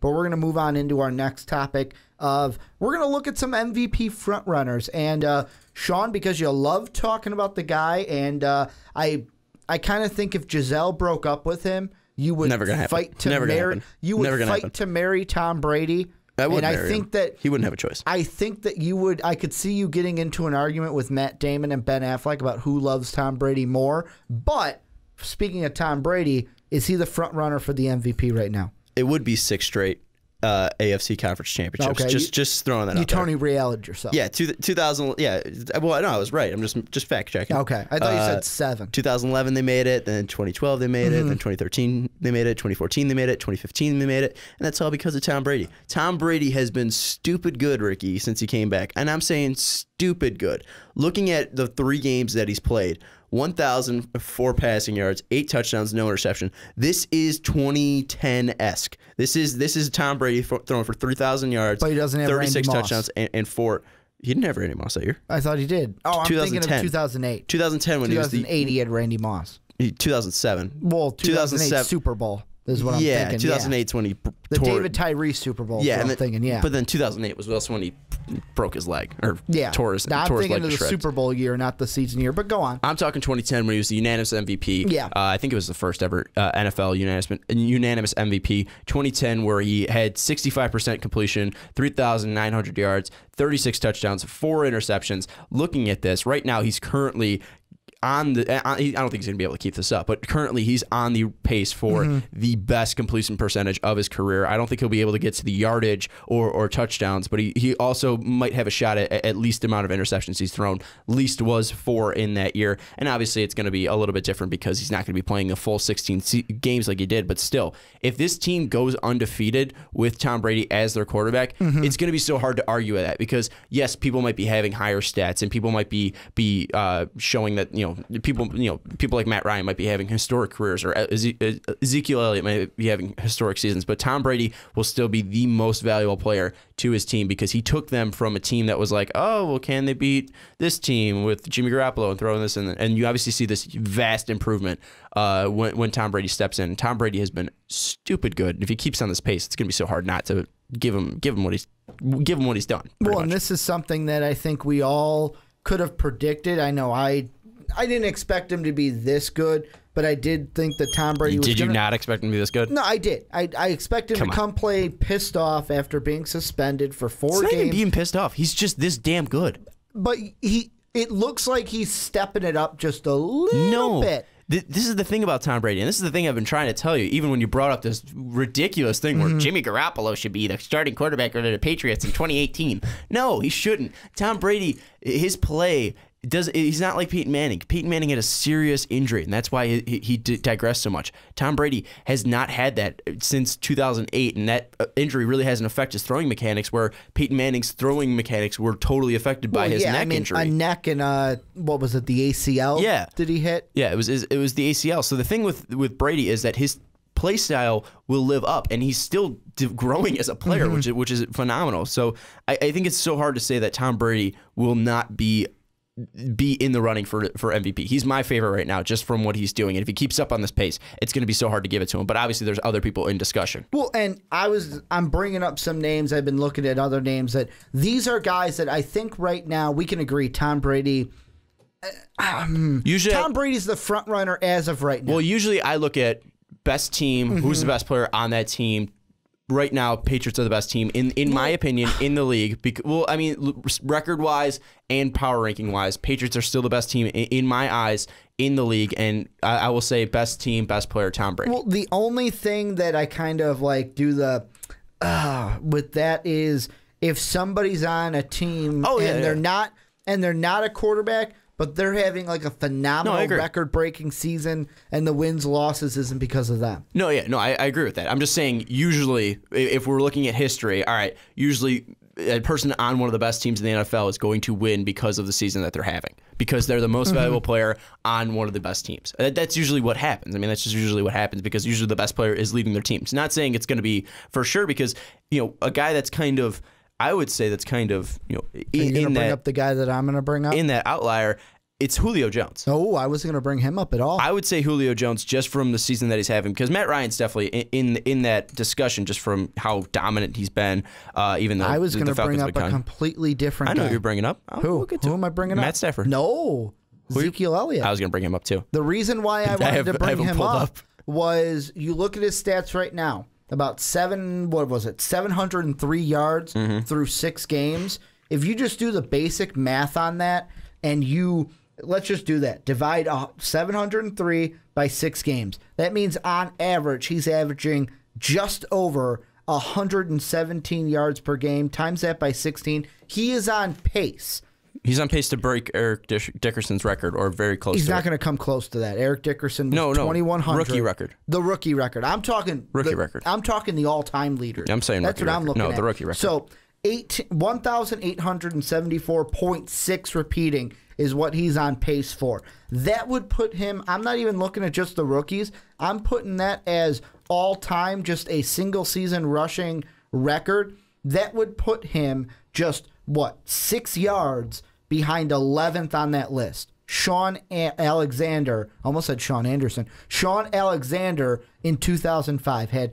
but we're going to move on into our next topic of we're going to look at some MVP frontrunners. And uh, Sean, because you love talking about the guy, and uh, I I kind of think if Gisele broke up with him, you would Never gonna happen. fight to Never marry. You would Never fight happen. to marry Tom Brady. I would and I think him. that he wouldn't have a choice. I think that you would. I could see you getting into an argument with Matt Damon and Ben Affleck about who loves Tom Brady more. But speaking of Tom Brady, is he the front runner for the MVP right now? It would be six straight uh, AFC conference championships. Okay, Just you- just throwing that You out there. Tony realed yourself. Yeah, two, 2000. Yeah, well, no, I was right. I'm just just fact checking. Okay. I thought you Uh, said seven. 2011 they made it, then 2012 they made it, Mm-hmm. then 2013 they made it, 2014 they made it, 2015 they made it, and that's all because of Tom Brady. Tom Brady has been stupid good, Ricky, since he came back, and I'm saying stupid good. Looking at the three games that he's played. 1,004 passing yards, eight touchdowns, no interception. This is 2010 esque. This is this is Tom Brady fro- throwing for 3,000 yards, But he doesn't have 36 Randy Moss. touchdowns, and, and four. He didn't have Randy Moss that year. I thought he did. Oh, I'm thinking of 2010. 2008. 2010 when he was the 2008, he had Randy Moss. 2007. Well, 2008 2007. Super Bowl is what I'm yeah, thinking. 2008 is when he The. David Tyree Super Bowl. yeah, Yeah, I'm then, thinking. Yeah. But then 2008 was also when he broke his leg or yeah. tore his, Now, I'm tore his thinking leg of to the shreds. Super Bowl year, not the season year. But go on. I'm talking 2010 when he was the unanimous MVP. Yeah. uh, I think it was the first ever uh, NFL unanimous unanimous MVP. 2010 where he had 65% completion, 3,900 yards, 36 touchdowns, four interceptions. Looking at this right now, he's currently on the. I I don't think he's going to be able to keep this up, but currently he's on the pace for Mm-hmm. the best completion percentage of his career. I don't think he'll be able to get to the yardage or, or touchdowns, but he, he also might have a shot at at least the amount of interceptions he's thrown. Least was four in that year, and obviously it's going to be a little bit different because he's not going to be playing a full 16 games like he did. But still, if this team goes undefeated with Tom Brady as their quarterback, it's going to be so hard to argue with that because yes, people might be having higher stats and people might be be uh, showing that you know people you know people like Matt Ryan might be having historic careers or Ezekiel Elliott might be having historic seasons, but Tom Brady will still be the most valuable player to his team because he took them from a team that was like, oh well, can they beat this team with Jimmy Garoppolo and throwing this in? And you obviously see this vast improvement uh, when when Tom Brady steps in. Tom Brady has been stupid good, and if he keeps on this pace, it's gonna be so hard not to give him give him what he's give him what he's done. Well, and this is something that I think we all could have predicted. I know I I didn't expect him to be this good, but I did think that Tom Brady was Did you gonna, not expect him to be this good? No, I did. I, I expected him Come to on. come play pissed off after being suspended for four even games. being pissed off. He's just this damn good. but he it looks like he's stepping it up just a little No. bit. This is the thing about Tom Brady, and this is the thing I've been trying to tell you, even when you brought up this ridiculous thing where mm-hmm. Jimmy Garoppolo should be the starting quarterback of the Patriots in 2018. No, he shouldn't. Tom Brady, his play does. He's not like Peyton Manning. Peyton Manning had a serious injury, and that's why he, he, digressed so much. Tom Brady has not had that since 2008, and that uh, injury really hasn't affected his throwing mechanics. Where Peyton Manning's throwing mechanics were totally affected by Well, his yeah, neck I mean, injury. a neck and uh, what was it, the ACL? Yeah. did he hit? Yeah, it was it was the ACL. So the thing with with Brady is that his play style will live up, and he's still growing as a player, which is, which is phenomenal. So I, I think it's so hard to say that Tom Brady will not be be in the running for for MVP. He's my favorite right now, just from what he's doing. And if he keeps up on this pace, it's going to be so hard to give it to him. But obviously, there's other people in discussion. Well, and I was I'm bringing up some names. I've been looking at other names that these are guys that I think right now we can agree Tom Brady. Uh, um, usually, Tom Brady's the front runner as of right now. Well, usually I look at best team, who's the mm-hmm. best player on that team. Right now, Patriots are the best team in in my opinion in the league. Because, well, I mean, record wise and power ranking wise, Patriots are still the best team in, in my eyes in the league. And I, I will say, best team, best player, Tom Brady. Well, the only thing that I kind of like do the uh, with that is if somebody's on a team Oh, and yeah, they're yeah. not and they're not a quarterback, but they're having like a phenomenal agree. record breaking season and the wins losses isn't because of them. No, yeah, no, I, I agree with that. I'm just saying, usually, if we're looking at history, all right, usually a person on one of the best teams in the NFL is going to win because of the season that they're having, because they're the most mm-hmm. valuable player on one of the best teams. That's usually what happens. I mean, that's just usually what happens because usually the best player is leading their teams. Not saying it's going to be for sure, because you know a guy that's kind of, I would say that's kind of you know Are you in, gonna in bring that up the guy that I'm gonna bring up? in that outlier it's Julio Jones. Oh, I wasn't going to bring him up at all. I would say Julio Jones just from the season that he's having because Matt Ryan's definitely in in, in that discussion just from how dominant he's been. Uh, even though I was going to bring up a completely different I know guy. who you're bringing up. Oh, Who? we'll to Who am I bringing up? Matt Stafford. No, Ezekiel Elliott. I was going to bring him up too. The reason why I wanted have- to bring him him up, up. was you look at his stats right now. About seven, what was it? Seven hundred and three yards Mm-hmm. through six games. If you just do the basic math on that, and you let's just do that, divide seven hundred and three by six games. That means on average he's averaging just over 117 yards per game. Times that by 16, he is on pace. He's on pace to break Eric Dish- Dickerson's record or very close. He's not going to come close to that. Eric Dickerson was No, no. 2100 Rookie record. The rookie record. I'm talking Rookie the- record. I'm talking the all-time leader. I'm saying that's rookie what I'm record. looking No, at. the rookie record. So, 18 1,874.6 repeating is what he's on pace for. That would put him. I'm not even looking at just the rookies. I'm putting that as all-time, just a single season rushing record. That would put him just what six yards behind 11th on that list. Sean A- Alexander, almost said Sean Anderson. Shaun Alexander in 2005 had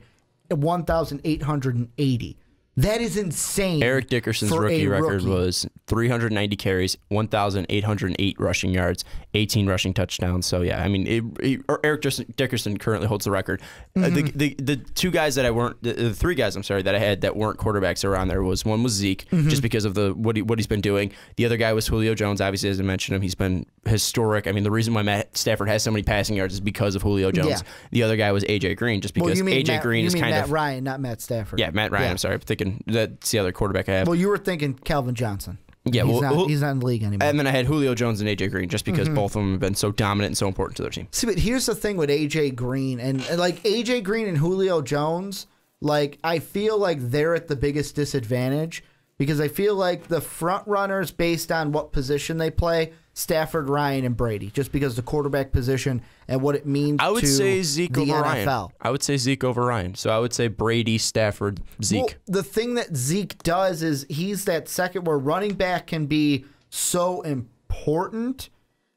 1,880. That is insane. Eric Dickerson's rookie record rookie. was 390 carries, 1,808 rushing yards, 18 rushing touchdowns. So yeah, I mean, it, it- or Eric Dickerson- currently holds the record. Uh, Mm-hmm. the, the the two guys that I weren't, the, the three guys I'm sorry that I had that weren't quarterbacks around there was one was Zeke, Mm-hmm. just because of the what he what he's been doing. The other guy was Julio Jones. Obviously, as I mentioned him, he's been historic. I mean, the reason why Matt Stafford has so many passing yards is because of Julio Jones. Yeah. The other guy was AJ Green, just because mean AJ Matt, Green you is mean kind Matt of Ryan, not Matt Stafford. yeah, Matt Ryan. Yeah. I'm sorry, I'm thinking that's the other quarterback I have. Well, you were thinking Calvin Johnson. Yeah, he's well, not. He's not in the league anymore. And then I had Julio Jones and AJ Green just because mm-hmm. both of them have been so dominant and so important to their team. See, but here's the thing with AJ Green and, and, like AJ Green and Julio Jones, like I feel like they're at the biggest disadvantage because I feel like the front runners based on what position they play, Stafford, Ryan, and Brady, just because the quarterback position and what it means I would to say Zeke over NFL. Ryan. I would say Zeke over Ryan. So I would say Brady, Stafford, Zeke. Well, the thing that Zeke does is he's that second where running back can be so important.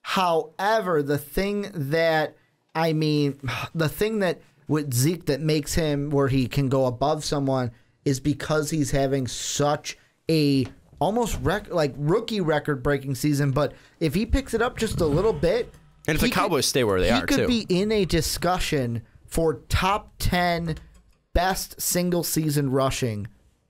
However, the thing that I mean, the thing that with Zeke that makes him where he can go above someone is because he's having such a almost rec- like rookie record breaking season. But if he picks it up just a little bit, And if the he could- Cowboys stay where they are. he are, could too. be in a discussion for top 10 best single season rushing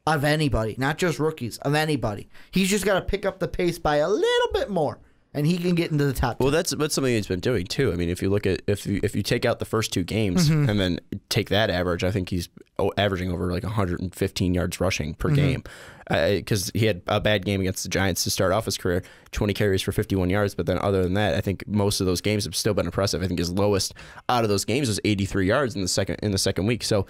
of anybody, not just rookies, of anybody. He's just got to pick up the pace by a little bit more, and he can get into the top 10. Well, that's that's something he's been doing too. I mean, if you look at if you if you take out the first two games Mm-hmm. and then take that average, I think he's averaging over like 115 yards rushing per Mm-hmm. game. Because he had a bad game against the Giants to start off his career, 20 carries for 51 yards. But then other than that, I think most of those games have still been impressive. I think his lowest out of those games was 83 yards in the second in the second week. So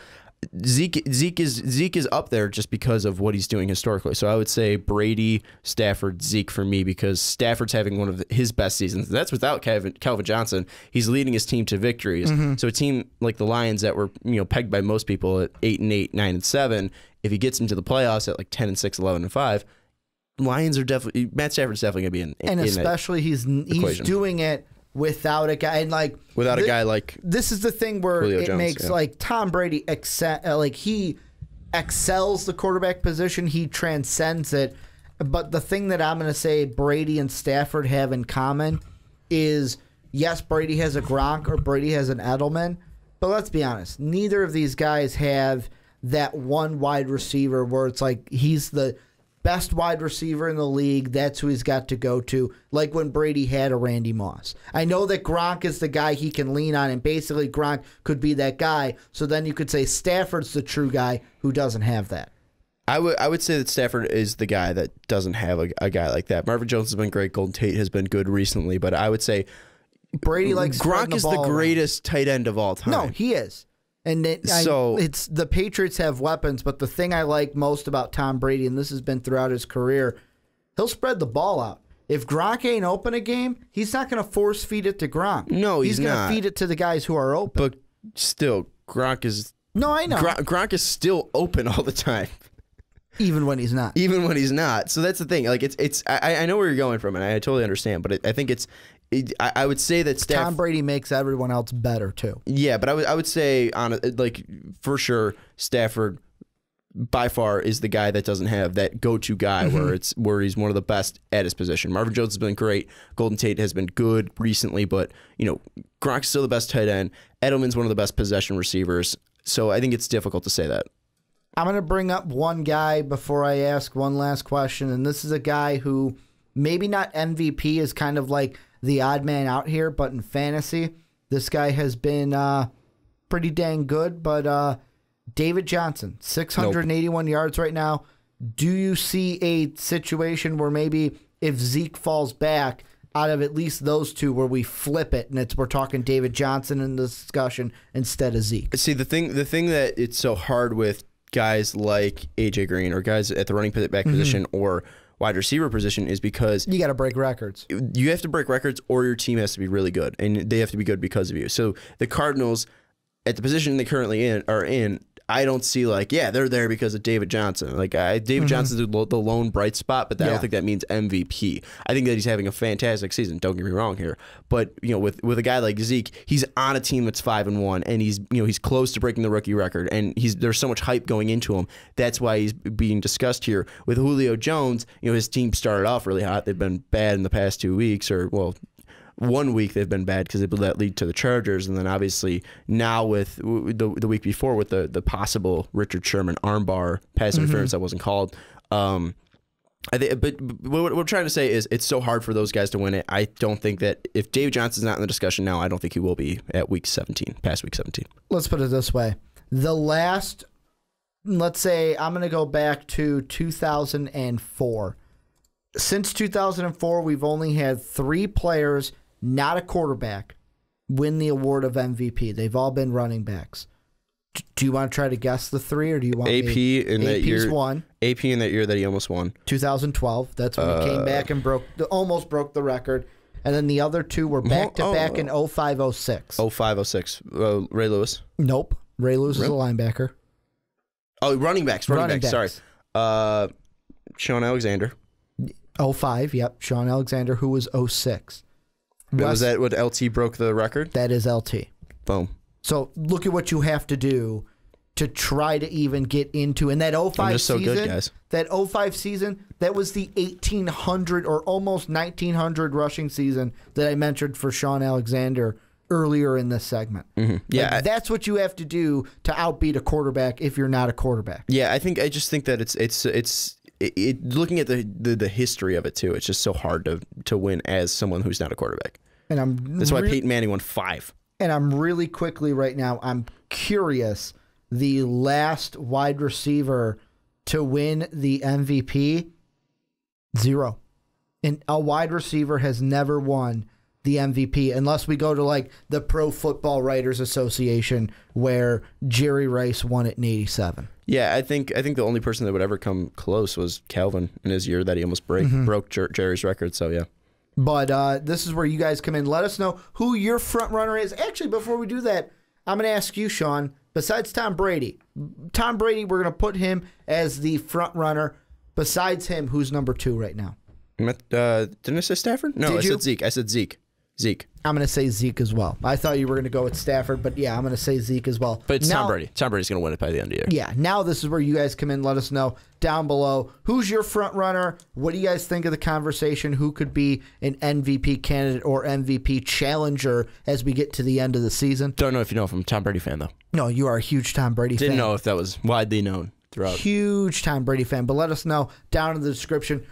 Zeke Zeke is Zeke is up there just because of what he's doing historically. So I would say Brady, Stafford, Zeke for me because Stafford's having one of the, his best seasons. That's without Calvin, Calvin Johnson. He's leading his team to victories. Mm-hmm. So a team like the Lions that were you know pegged by most people at eight and eight, nine and seven. If he gets into the playoffs at like ten and six, 11 and five, Lions are definitely Matt Stafford's definitely gonna be in. and in especially he's he's equation. doing it without a guy. And like without a guy like this is the thing where Julio it Jones, makes yeah. like Tom Brady excel, uh, like he excels the quarterback position. He transcends it. But the thing that I'm going to say Brady and Stafford have in common is yes, Brady has a Gronk or Brady has an Edelman, but let's be honest, neither of these guys have that one wide receiver where it's like he's the best wide receiver in the league. That's who he's got to go to. Like when Brady had a Randy Moss. I know that Gronk is the guy he can lean on, and basically Gronk could be that guy. So then you could say Stafford's the true guy who doesn't have that. I would I would say that Stafford is the guy that doesn't have a, a guy like that. Marvin Jones has been great. Golden Tate has been good recently, but I would say Brady likes Gronk is the ball around. greatest tight end of all time. No, he is. And it, I- So- it's the Patriots have weapons, but the thing I like most about Tom Brady, and this has been throughout his career, he'll spread the ball out. If Gronk ain't open a game, he's not going to force feed it to Gronk. No, he's gonna feed it to the guys who are open. but still, Gronk is no, I know. Gronk, Gronk is still open all the time, even when he's not. even when he's not. So that's the thing. Like it's it's I, I know where you're going from, and I totally understand. But it, I think it's it, I, I would say that Tom Brady makes everyone else better too. Yeah, but I would I would say on a, like for sure Stafford by far is the guy that doesn't have that go-to guy Mm-hmm. where it's where he's one of the best at his position. Marvin Jones has been great. Golden Tate has been good recently, but you know Gronk's still the best tight end. Edelman's one of the best possession receivers. So I think it's difficult to say that. I'm going to bring up one guy before I ask one last question. And this is a guy who maybe not MVP is kind of like the odd man out here, but in fantasy, this guy has been uh, pretty dang good. But uh, David Johnson, 681 yards right now. Do you see a situation where maybe if Zeke falls back, out of at least those two, where we flip it and it's we're talking David Johnson in the discussion instead of Zeke? See the thing the thing that it's so hard with guys like AJ Green or guys at the running back Mm-hmm. position or wide receiver position is because You got to break records. you have to break records or your team has to be really good and they have to be good because of you. So the Cardinals at the position they currently in are in I don't see like yeah they're there because of David Johnson. Like I, David mm-hmm. Johnson's the, lo- the lone bright spot but I Yeah. don't think that means MVP I think that he's having a fantastic season don't get me wrong here. But you know with with a guy like Zeke he's on a team that's five and one and he's you know he's close to breaking the rookie record and he's there's so much hype going into him. That's why he's being discussed here. With Julio Jones you know his team started off really hot. They've been bad in the past two weeks or well one week they've been bad because let lead to the Chargers, and then obviously now with w- the the week before with the the possible Richard Sherman armbar pass interference that wasn't called. Um, I think, but, but what I'm trying to say is it's so hard for those guys to win it. I don't think that if Dave Johnson's not in the discussion now, I don't think he will be at week 17, past week 17. let's put it this way the last let's say i'm going to go back to 2004 since 2004 we've only had three players not a quarterback win the award of mvp they've all been running backs do you want to try to guess the three or do you want AP me? in that AP's year, one AP in that year that he almost won. 2012 that's when he Uh, came back and broke almost broke the record and then the other two were back to back in 0506 0506, uh, Ray Lewis. nope ray lewis is a linebacker Oh, running backs, running, Running backs, Sorry, uh, Shaun Alexander. 05, yep. Shaun Alexander, who was 06. Was that what LT broke the record? that is LT. Boom. So look at what you have to do to try to even get into. And that 05 just so season, good, guys. that 05 season, that was the 1800 or almost 1900 rushing season that I mentioned for Shaun Alexander earlier in this segment. Mm-hmm. Yeah, Like, that's what you have to do to outbeat a quarterback if you're not a quarterback. Yeah, I think I just think that it's it's it's it, it, looking at the, the the history of it too. It's just so hard to to win as someone who's not a quarterback. And I'm That's why Peyton Manning won five. And I'm really quickly right now, I'm curious the last wide receiver to win the MVP, zero. And a wide receiver has never won the MVP unless we go to like the Pro Football Writers Association where Jerry Rice won it in 87. Yeah, I think I think the only person that would ever come close was Calvin in his year that he almost break broke Jer- Jerry's record. So yeah, But uh, this is where you guys come in. Let us know who your front runner is. Actually, before we do that, I'm going to ask you, Sean. Besides Tom Brady, Tom Brady, we're going to put him as the front runner. Besides him, who's number two right now? uh, didn't I say Stafford? No, Did I you? said Zeke. I said Zeke. Zeke. I'm going to say Zeke as well. I thought you were going to go with Stafford, but yeah, I'm going to say Zeke as well. But it's now, Tom Brady. Tom Brady's going to win it by the end of the year. Yeah, now this is where you guys come in. Let us know down below who's your front runner. What do you guys think of the conversation? Who could be an MVP candidate or MVP challenger as we get to the end of the season? Don't know if you know if I'm a Tom Brady fan though. No, you are a huge Tom Brady Didn't fan. know if that was widely known throughout. Huge Tom Brady fan, but let us know down in the description